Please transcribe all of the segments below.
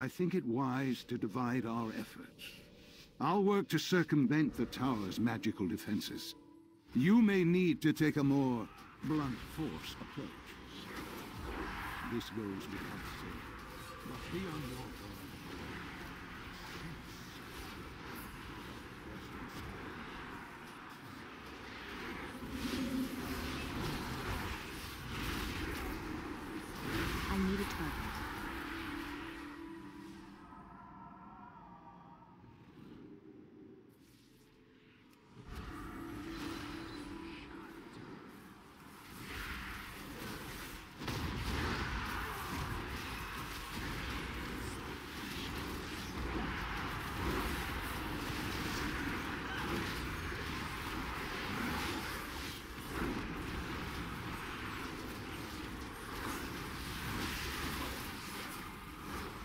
I think it wise to divide our efforts. I'll work to circumvent the tower's magical defenses. You may need to take a more blunt force approach. This goes without saying. But your guard. I need a target.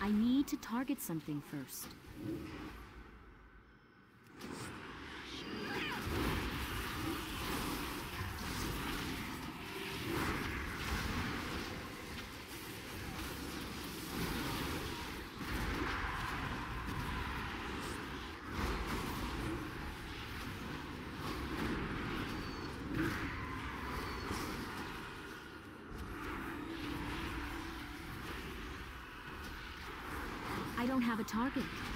I need to target something first. I don't have a target.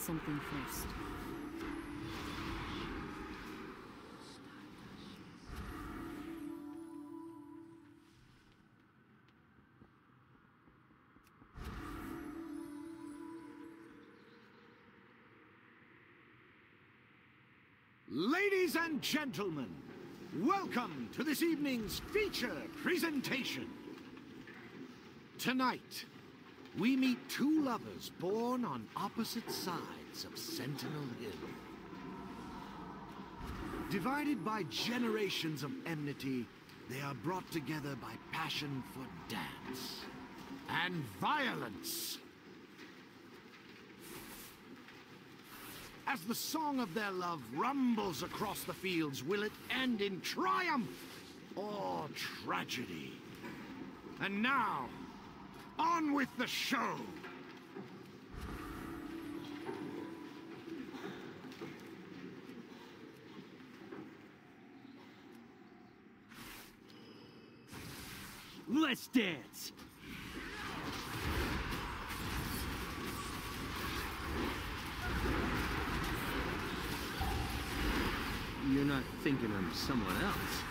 Something first. Ladies and gentlemen, welcome to this evening's feature presentation. Tonight, we meet two lovers born on opposite sides of Sentinel Hill. Divided by generations of enmity, they are brought together by passion for dance and violence. As the song of their love rumbles across the fields, will it end in triumph or tragedy? And now, on with the show! Let's dance! You're not thinking I'm someone else.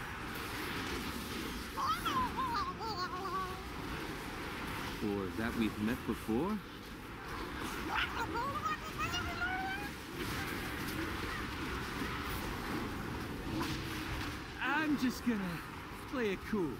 Or that we've met before? I'm just gonna play it cool.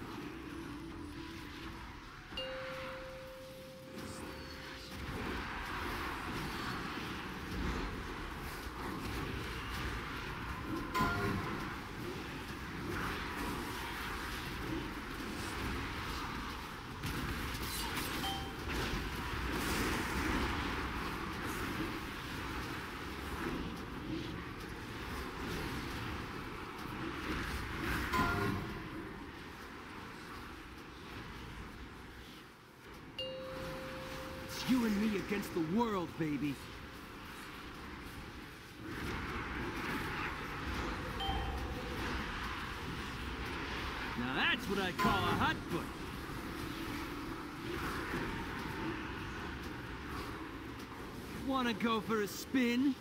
You and me against the world, baby. Now that's what I call a hot foot. Wanna go for a spin?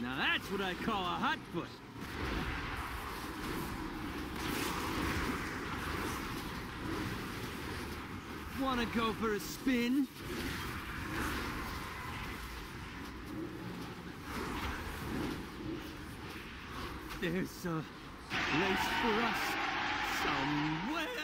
Now that's what I call a hot foot. Wanna go for a spin? There's a place for us somewhere.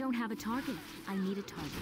Don't have a target. I need a target.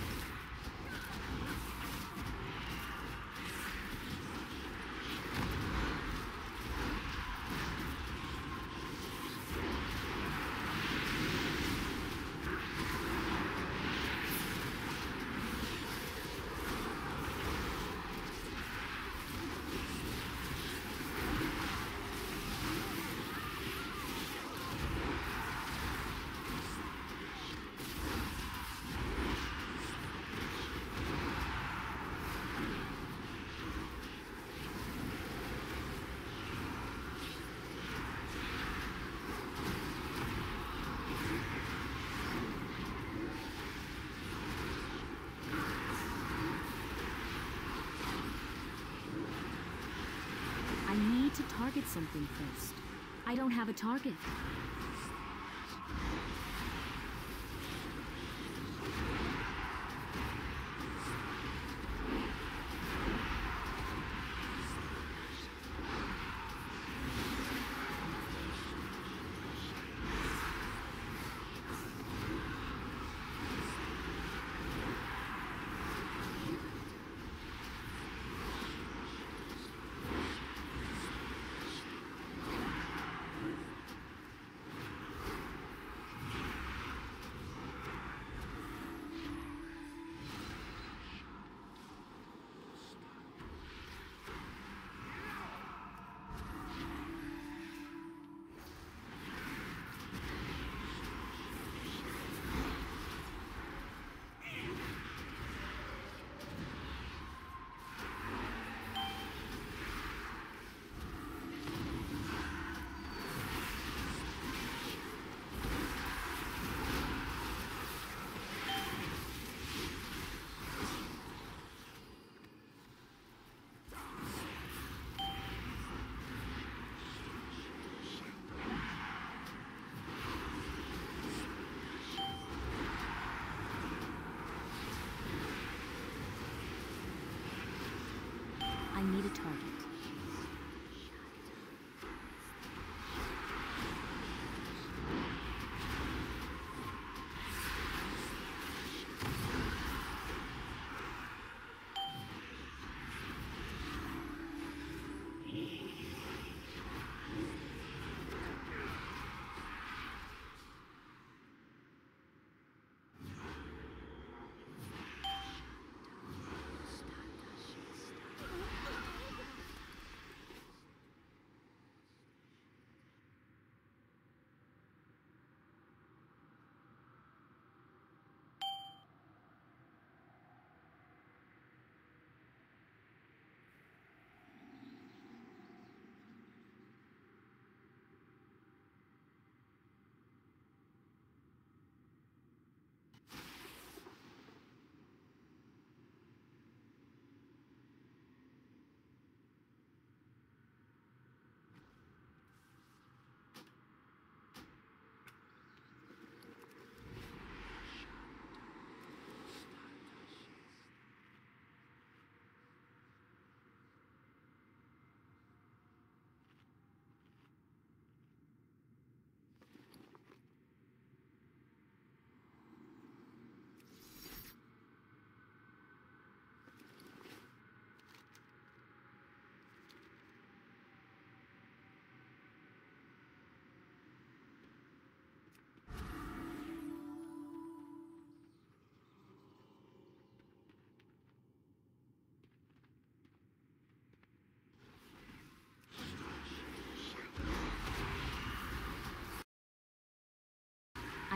I need to target something first. I don't have a target.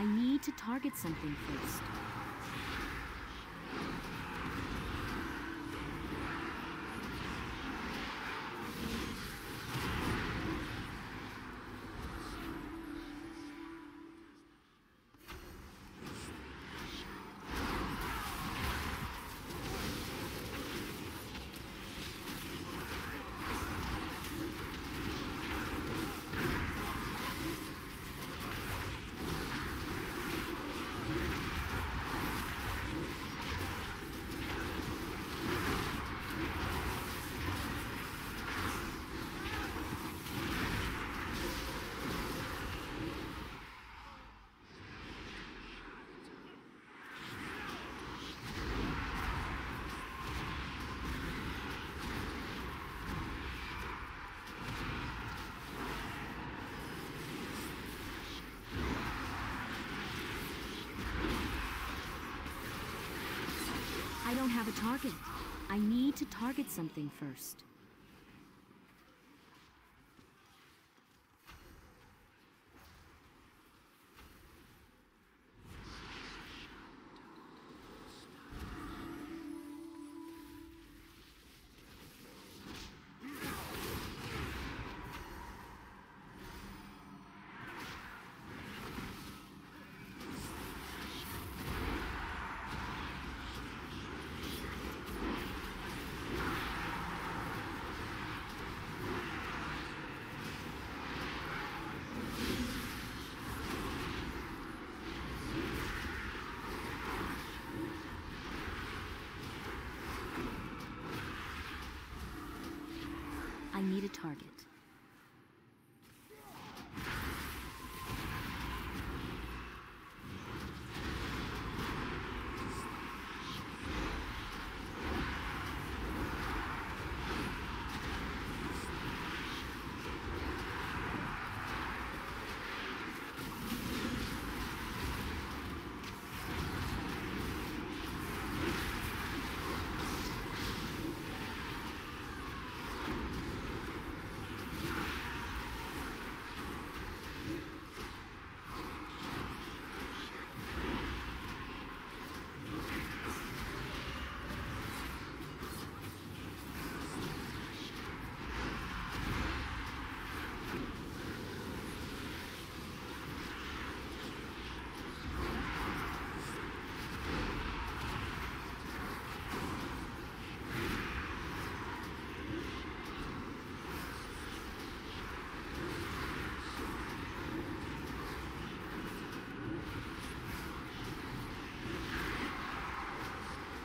I need to target something first. I don't have a target. I need to target something first. I need a target.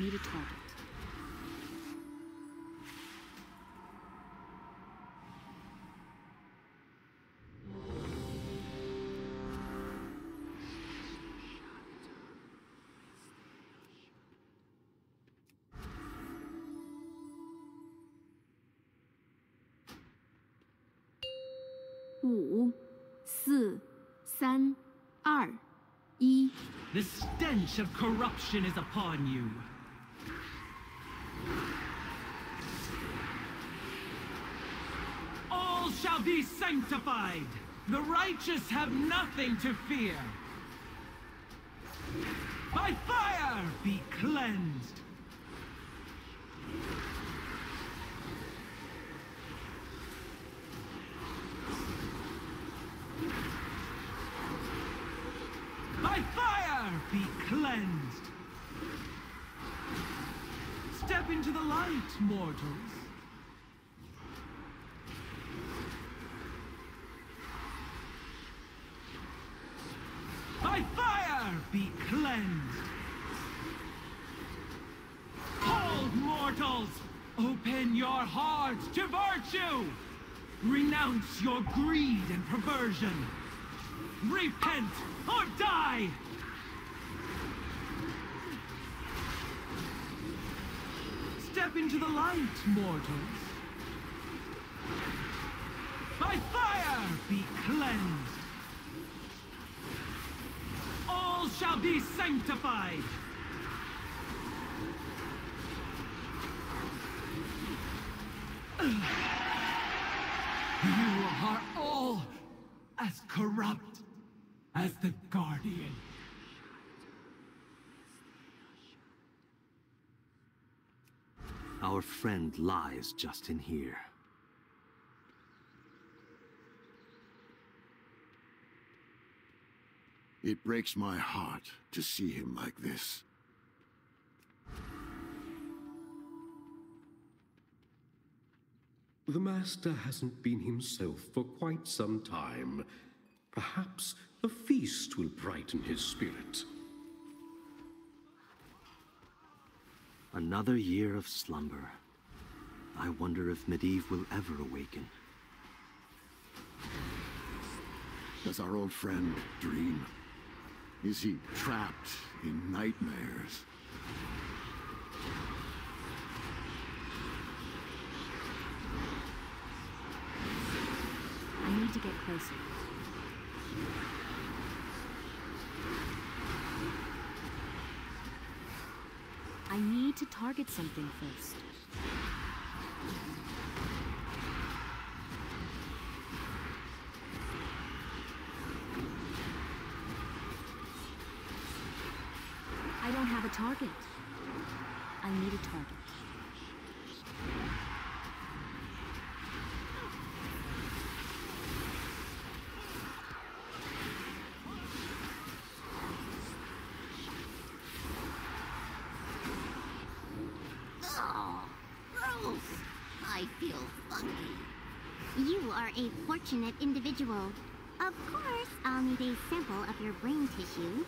need a target. The stench of corruption is upon you. Be sanctified. The righteous have nothing to fear. By fire be cleansed. By fire be cleansed. Step into the light, mortals. By fire be cleansed. Hold, mortals! Open your hearts to virtue! Renounce your greed and perversion! Repent or die! Step into the light, mortals. By fire be cleansed. All shall be sanctified. You are all as corrupt as the Guardian. Our friend lies just in here. It breaks my heart to see him like this. The Master hasn't been himself for quite some time. Perhaps a feast will brighten his spirit. Another year of slumber. I wonder if Medivh will ever awaken. Does our old friend dream? Is he trapped in nightmares? Need to get closer. I need to target something first. I don't have a target. I need a target. Are a fortunate individual. Of course, I'll need a sample of your brain tissue.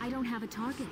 I don't have a target.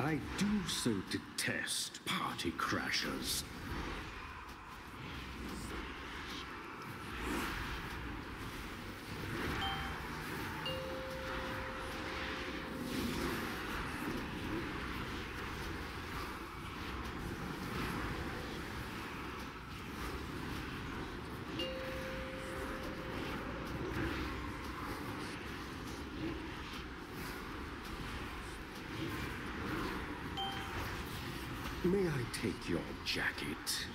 I do so detest party crashers. May I take your jacket?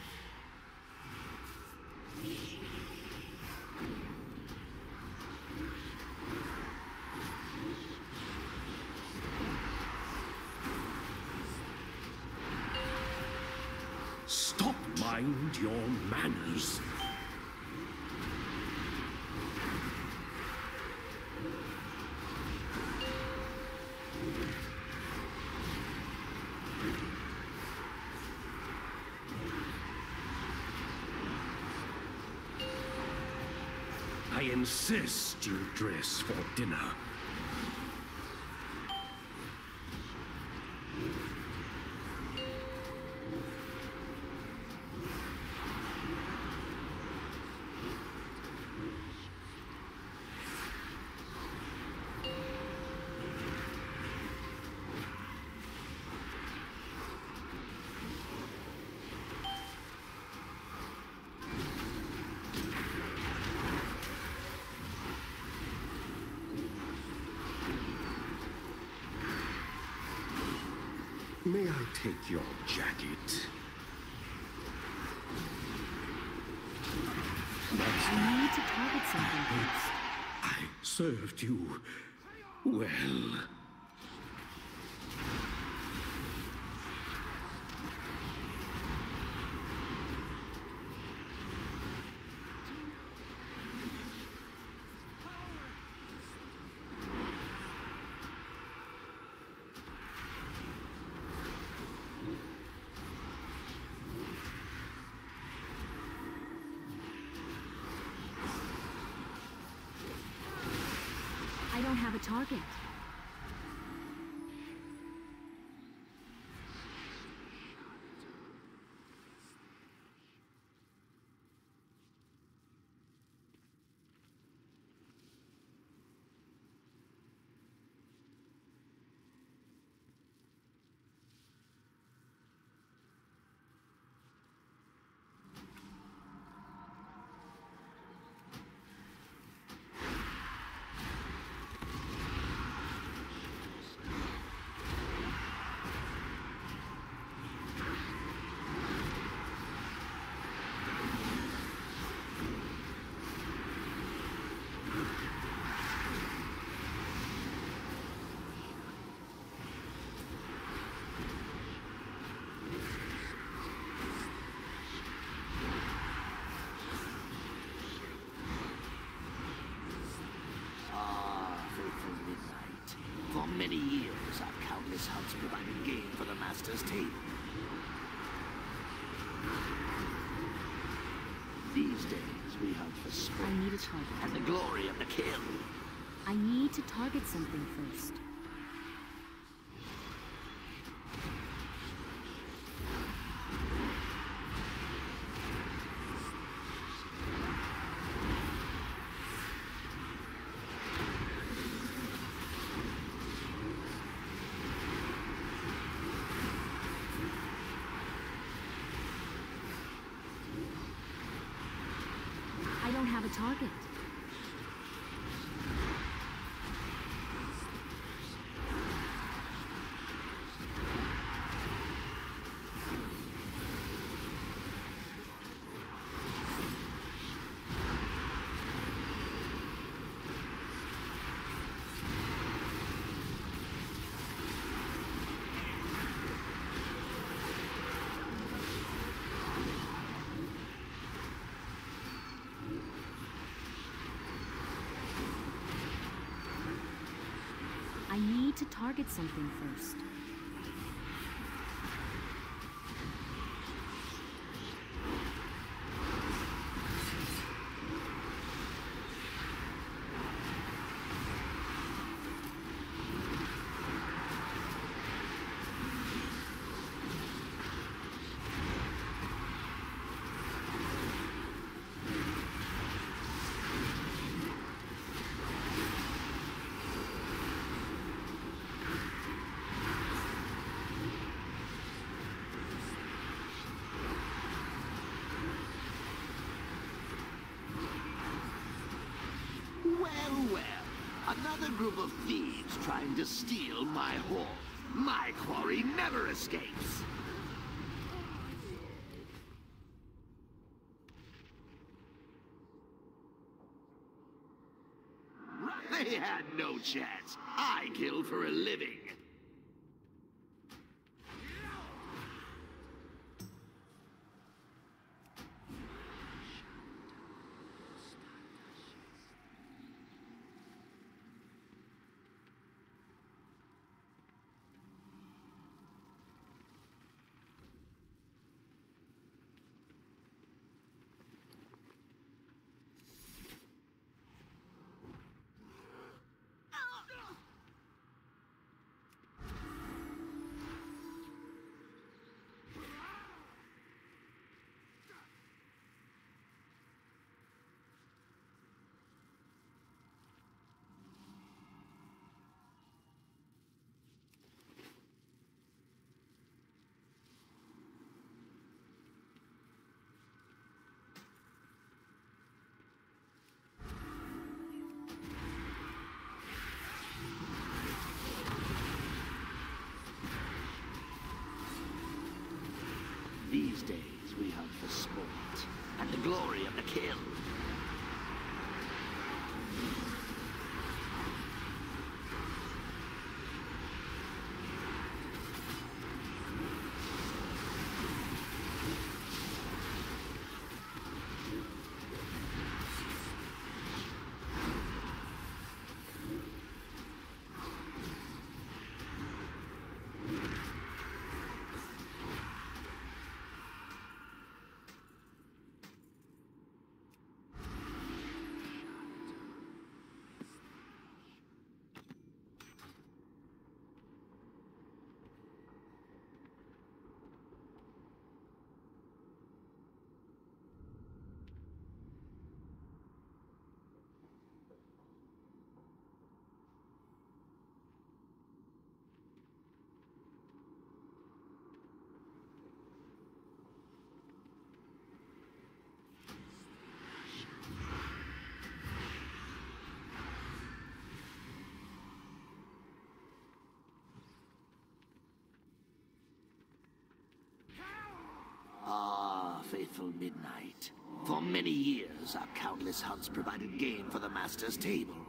You dress for dinner. May I take your jacket? I need to target something first. I served you well. I don't have a target. Ah, faithful midnight. For many years, our countless hunts provided game for the Master's table. These days, we hunt for sport. I need a target. and the glory of the kill. I need to target something first. Target. I need to target something first. Group of thieves trying to steal my haul. My quarry never escapes. They had no chance. I kill for a living. These days we hunt for sport and the glory of the kill. Faithful midnight. For many years, our countless hunts provided game for the Master's table. “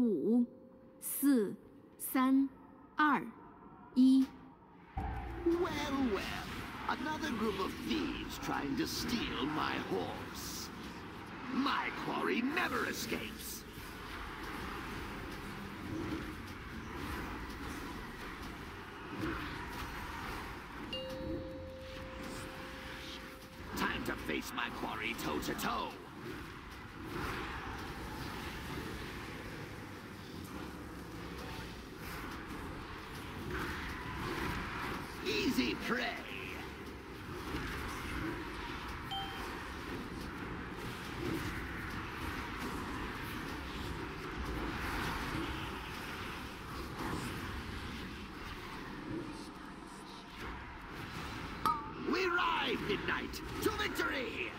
五、四、三、二、一。” Well, well, another group of thieves thieves trying to steal my horse. My quarry never escapes. Midnight to victory!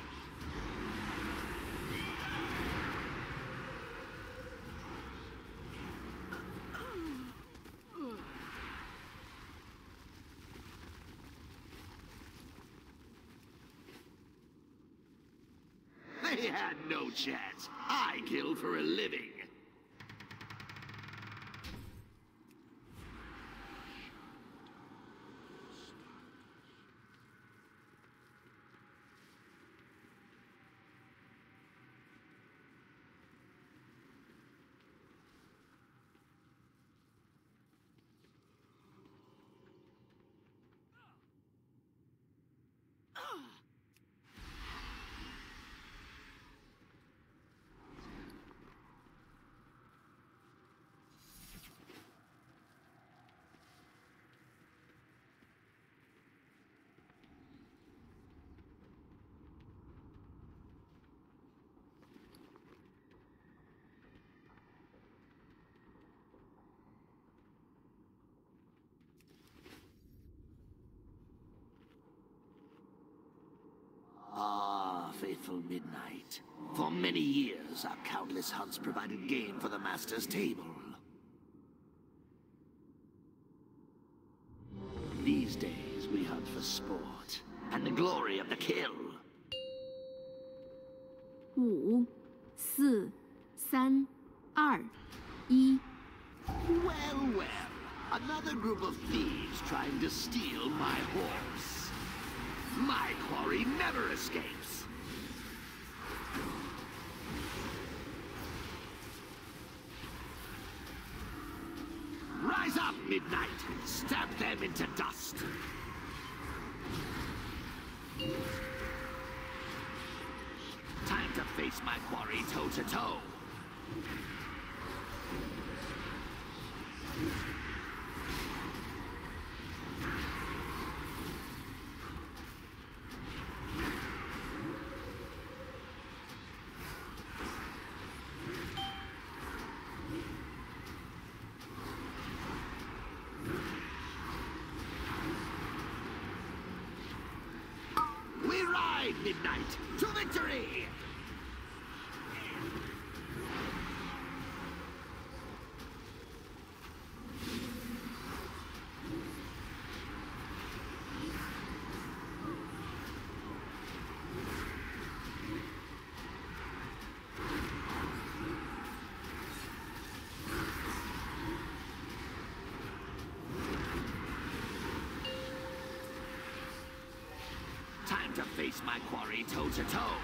They had no chance. I kill for a living. Ah, faithful midnight. For many years, our countless hunts provided game for the Master's table. These days, we hunt for sport and the glory of the kill. 五、四、三、二、一。 Well, well, another group of thieves trying to steal my horse. My quarry never escapes. Midnight! Stab them into dust! Time to face my quarry toe to toe. to face my quarry toe-to-toe.